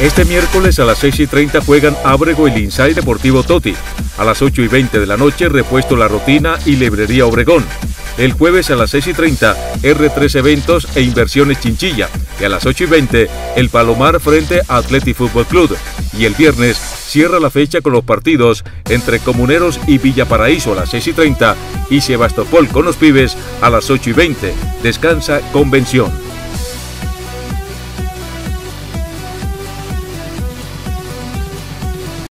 Este miércoles a las 6 y 30 juegan Ábrego y Linsay Deportivo Toti. A las 8 y 20 de la noche, Repuesto La Rotina y Librería Obregón. El jueves a las 6 y 30, R3 Eventos e Inversiones Chinchilla. Y a las 8 y 20, El Palomar frente a Athletic Fútbol Club. Y el viernes cierra la fecha con los partidos entre Comuneros y Villa Paraíso a las 6 y 30 y Sebastopol con los pibes a las 8 y 20. Descansa Convención.